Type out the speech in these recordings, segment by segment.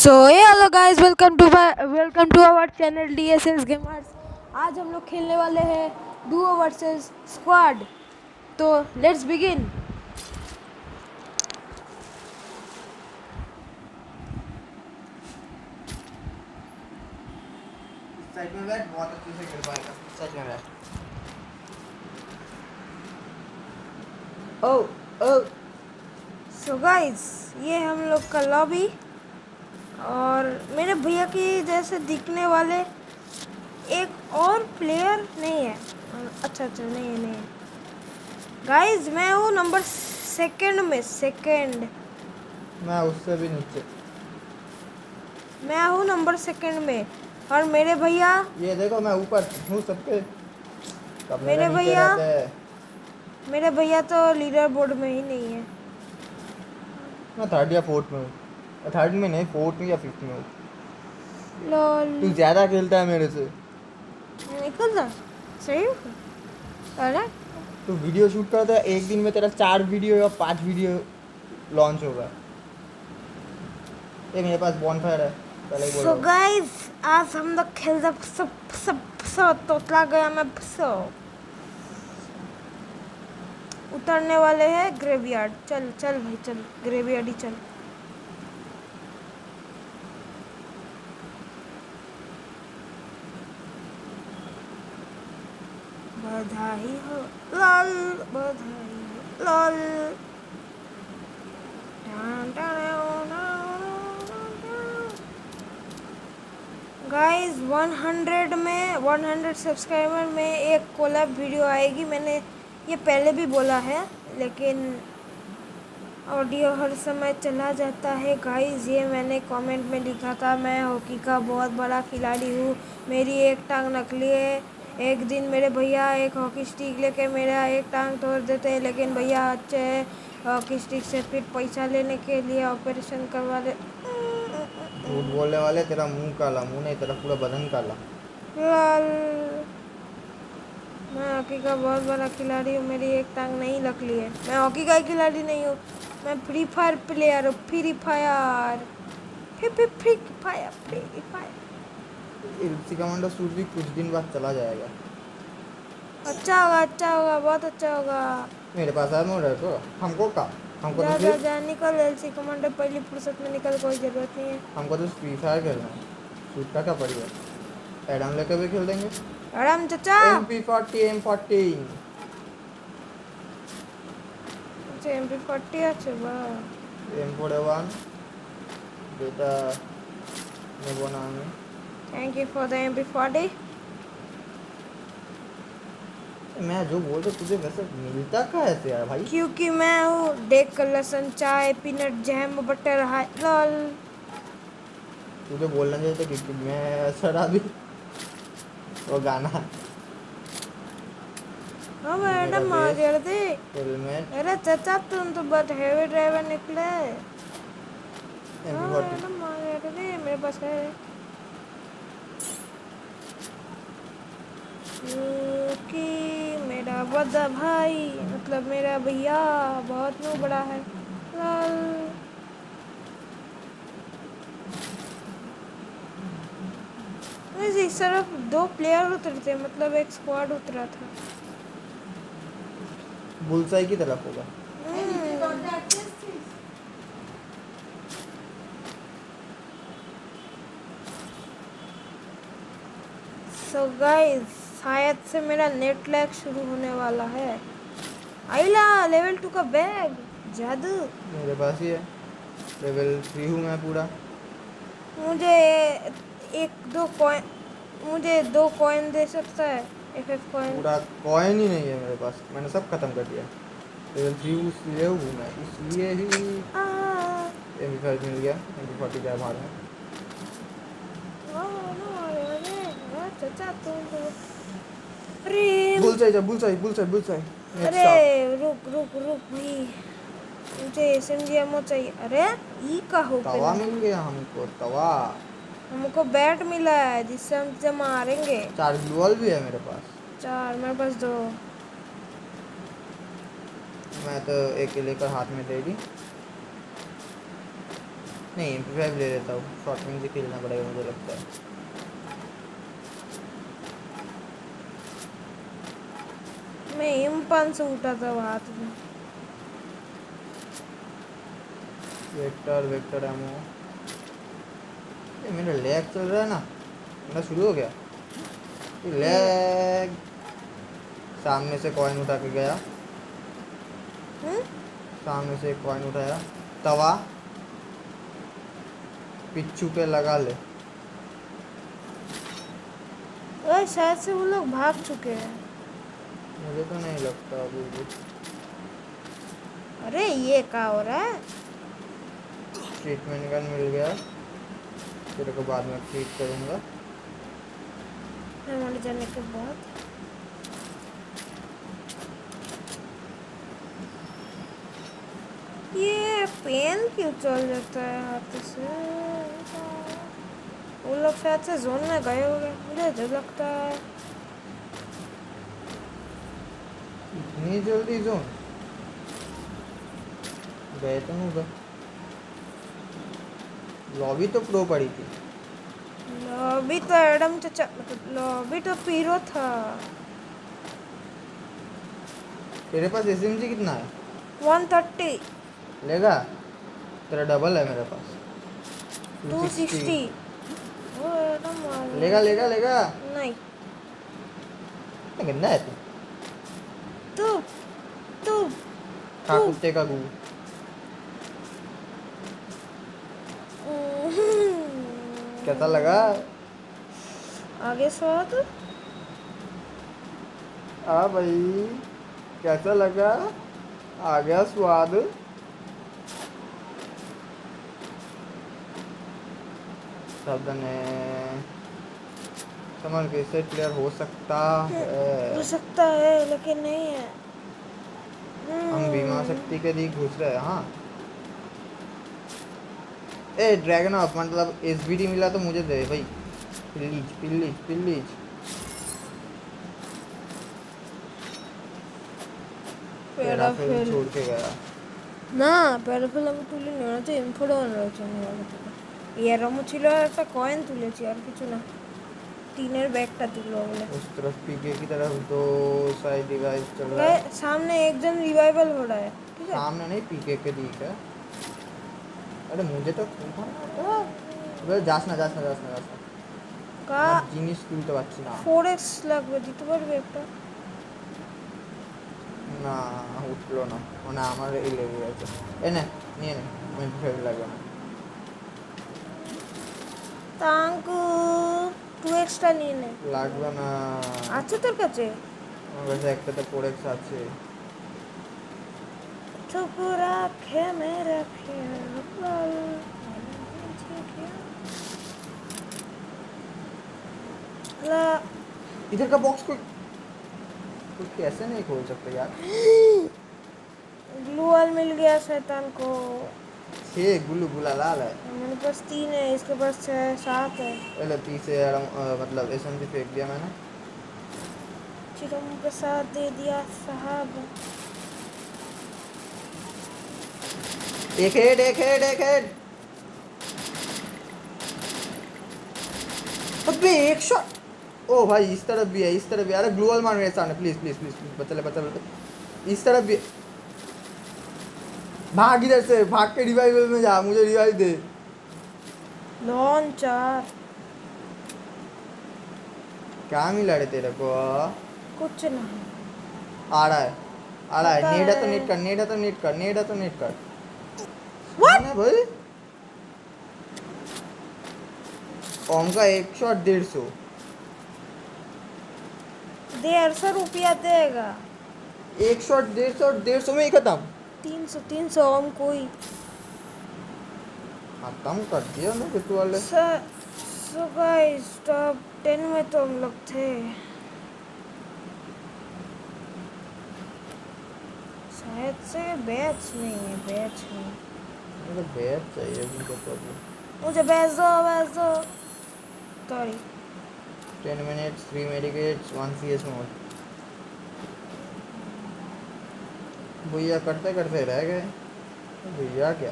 सो ये hello guys welcome to welcome to our channel D S S gamers आज हम लोग खेलने वाले हैं डुओ वर्सेस स्क्वाड तो लेट्स बिगिन साइड में बैठ बहुत अच्छे से खेल पाएगा। साइड में बैठ। ओ ओ सो गाइस ये हम लोग का लॉबी और मेरे भैया की जैसे दिखने वाले एक और प्लेयर नहीं है। अच्छा अच्छा नहीं है नहीं है। गाइस मैं हूँ नंबर सेकंड में सेकंड मैं उससे भी नीचे। मैं हूँ नंबर सेकंड में। और मेरे भैया ये देखो मैं ऊपर हूँ सबके। सब मेरे भैया- मेरे भैया तो लीडर बोर्ड में ही नहीं है। मैं थर्ड या फोर्थ में हूँ। थर्ड में नहीं फोर्थ में या फिफ्थ में हूँ। लॉल तू ज़्यादा खेलता है मेरे से। निकल जा। सही अरे। तू वीडियो शूट करता है एक दिन में तेरा चार वीडियो या पाँच वीडियो लॉन्च होगा। ये मेरे पास बॉनफायर है पहले बोल सो गाइस आज हम लोग खेल सब सब सब सब तोतला गया मैं सो उतरने वाले हैं ग्रेवयार्ड चल चल भाई चल। ग्रेवयार्ड ही चल। बधाई हो, लाल बधाई हो, लाल। गाइस 100 में 100 सब्सक्राइबर में एक कोलैब वीडियो आएगी। मैंने ये पहले भी बोला है, लेकिन ऑडियो हर समय चला जाता है। गाइस ये मैंने कमेंट में लिखा था, मैं हॉकी का बहुत बड़ा खिलाड़ी हूँ। मेरी एक टांग नकली है। एक दिन मेरे भैया एक हॉकी स्टिक लेके मेरा एक टांग तोड़ देते हैं लेकिन भैया अच्छे है हॉकी स्टिक से फिर पैसा लेने के लिए ऑपरेशन करवा दे झूठ बोलने वाले तेरा मुँह काला मुँह नहीं तेरा पूरा बदन काला मैं हॉकी का बहुत बड़ा खिलाड़ी हूँ मेरी एक टांग नहीं लकली है मैं हॉकी का ही खिलाड़ी नहीं हूँ मैं फ्री फायर प्लेयर हूँ free fire free free free fire free fire इर्सी commando suit भी कुछ दिन बाद चला जाएगा अच्छा होगा अच्छा होगा बहुत अच्छा होगा मेरे पास है मोड़ तो हमको का हमको जा तो जा सिर्फ जा निकल एलसी कमांडर पहली फुर्सत में निकल कोई ज़रूरत नहीं है हमको तो फ्री फायर खेलना है सूट का क्या पड़ेगा एडम लेकर भी खेल देंगे आराम चाचा M P forty M fourteen अच्छा एम पी फोर्टी আছে বাহ এম ফোর ওয়ান যেটা নেবো না আমি thank you for the M P forty मैं जो बोल रहा तुझे वैसे मिलता का है यार भाई? क्योंकि मैं हूँ डेक का लहसुन चाय peanut jam butter hi lol. तुझे बोलना चाहिए था क्योंकि मैं शराबी वो गाना। हाँ मैडम आ गया थे हेलमेट अरे चाचा तुम तो बहुत हैवी ड्राइवर निकले। हाँ मैडम आ गया थे मेरे पास है। क्योंकि मेरा बड़ा भाई मतलब मेरा भैया बहुत नो बड़ा है। लॉल। इस तरफ़ दो प्लेयर उतरे थे मतलब एक स्क्वाड उतरा था। बुलसाई की तरफ़ होगा। सो गाइस शायद से मेरा नेट लैग शुरू होने वाला है। आइला लेवल टू का बैग जादू। मेरे पास ही है। लेवल थ्री हूँ मैं पूरा। मुझे एक दो कॉइन मुझे दो कॉइन दे सकता है? एफ़ एफ़ कॉइन पूरा कॉइन ही नहीं है मेरे पास। मैंने सब खत्म कर दिया। लेवल थ्री इसलिए हूँ मैं। इसलिए ही एम फाइव मिल गया। एम पी फोर्टी क्या मार है? चाचा तुम अरे बुलसाई जा बुलसाई बुलसाई बुलसाई अरे रुक रुक रुक भाई मुझे एस एम चाहिए अरे ई का हो तवा मिल गया हमको तवा। हमको बैट मिला है जिससे हम से मारेंगे। चार ग्लूअल भी है मेरे पास। चार मेरे पास दो। मैं तो एक लेकर हाथ में दे दी। नहीं एम फाइव ले लेता हूँ। शॉर्ट रेंज से खेलना पड़ेगा मुझे लगता है। मैं एम पान से उठा था हाथ में। वेक्टर वेक्टर एमओ ये मेरा लैग चल रहा है ना? मेरा शुरू हो गया? लैग सामने से कॉइन उठा के गया। हम्म? सामने से एक कॉइन उठाया। तवा। पिच्चू पे लगा ले। ओए शायद से वो लोग भाग चुके हैं। मुझे तो नहीं लगता अभी भी। अरे ये क्या हो रहा है? ट्रीटमेंट गन मिल गया। तेरे को बाद में ट्रीट करूँगा। मर जाने के बाद। ये पेन क्यों चल जाता है हाथ से? वो लोग शायद से जोन में गए होंगे। मुझे जो लगता है। इतनी जल्दी जो गए तो नहीं गए लॉबी तो प्रो पड़ी थी। लॉबी तो एडम चचा मतलब लॉबी तो पीरो था। तेरे पास एस कितना है? वन थर्टी लेगा? तेरा डबल है मेरे पास। To sixty. लेगा लेगा लेगा। नहीं। गंदा है तू? तू तू खा कुत्ते का गू कैसा लगा आगे स्वाद आ भाई कैसा लगा आ गया स्वाद शब्द ने समझ के से प्लेयर हो सकता हो है सकता है लेकिन नहीं है हम बीमा शक्ति के लिए घुस रहे हैं हाँ ए ड्रैगन ऑफ मतलब एस मिला तो मुझे दे भाई प्लीज प्लीज प्लीज पैराफिल छोड़ के गया না প্যারাফিল আমি তুলি নি ওরা তো এমফোর্ড অন রয়েছে আমার আগে থেকে ইয়ারামও ছিল আর একটা কয়েন তুলেছি আর কিছু না টিনের ব্যাগটা তুললো বলে उस तरफ पीके की तरफ दो साइड डिवाइस चल रहा गए- है सामने एकदम रिवाइवल हो रहा है ठीक है सामने नहीं पीके के दिख है अरे मुझे तो বলে যাস না যাস না যাস না যাস না কা আমার জিনিস তুলতে পারছি না ফোর এক্স লাগবে দিতে পারবে একটা না উঠলো না মানে আমার এই লেগে গেছে এ নে নিয়ে নে আমি ফের লাগবে না তাঙ্কু টু এক্সটা নিয়ে নে লাগবে না আছে তোর কাছে আমার কাছে একটাতে প্রোডাক্টস আছে চুপ রাখে মেরে প্যার ला इधर का बॉक्स को तो कैसे नहीं खोल सकते यार ग्लू वॉल मिल गया शैतान को छः गुल्लू गुला लाल है। मेरे पास तीन है इसके पास छः सात है। पहले तीसरे यार मतलब एस फेंक दिया मैंने। चिरम के साथ दे दिया साहब। एक हेड एक हेड एक हेड अबे एक शॉट ओ भाई इस तरफ़ भी है इस तरफ़ भी अरे ग्लूअल मार मेरे सामने। प्लीज़ प्लीज़ प्लीज़ प्लीज़ बचा ले बचा ले इस तरफ़ भी भाग इधर से भाग के रिवाइवल में जा मुझे रिवाइव दे। लॉन्चर क्या मिला रे तेरे को? कुछ नहीं आ रहा है आ रहा है। है तो नेट कर है तो नेट कर है तो नेट कर? ना भाई ओम का एक शॉट डेढ़ सौ। डेढ़ सौ रुपया देगा। एक शॉट डेढ़ सौ डेढ़ सौ में ही खत्म। तीन सौ तीन सौ हम कोई। खत्म कर दिया ना बिट्टू वाले। Sir so guys top ten में तो हम लोग थे। शायद से बैच नहीं है बैच नहीं मुझे बैट चाहिए मुझे तो अभी। मुझे बैच दो बैच दो। Sorry ten minutes three medkits one C S भैया करते करते रह गए। भैया क्या?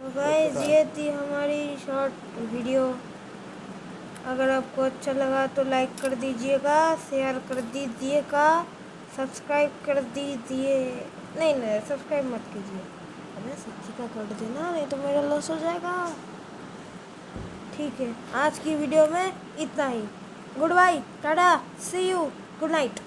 तो गाइस ये थी हमारी शॉर्ट वीडियो अगर आपको अच्छा लगा तो लाइक कर दीजिएगा शेयर कर दीजिएगा सब्सक्राइब कर दीजिए। नहीं नहीं सब्सक्राइब मत कीजिए। अरे सच्ची का कर देना, नहीं तो मेरा लॉस हो जाएगा। ठीक है, आज की वीडियो में इतना ही। Good bye tata see you good night